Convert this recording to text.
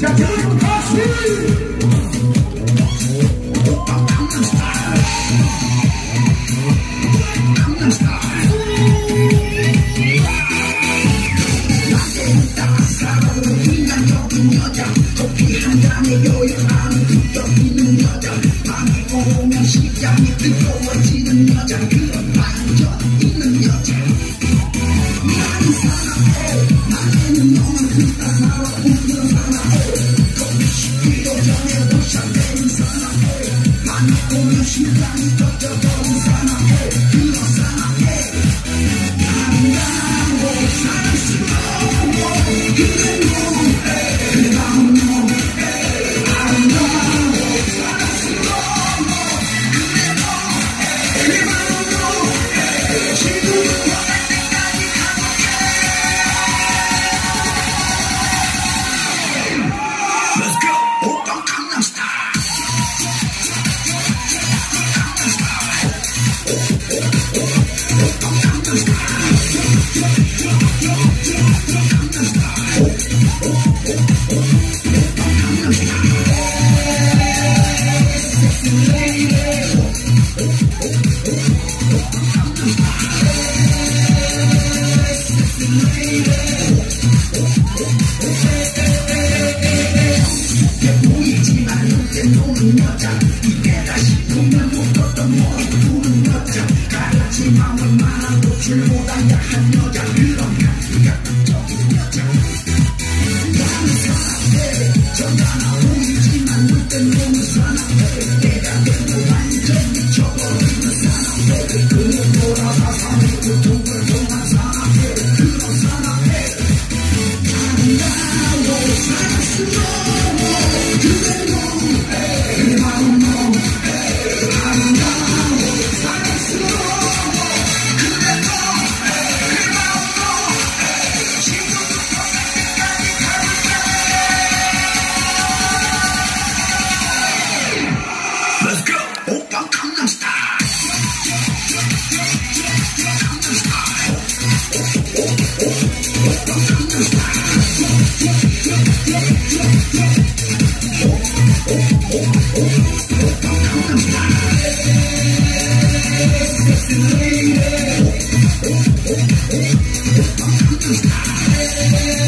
자, 여러분 같 Let's Hey,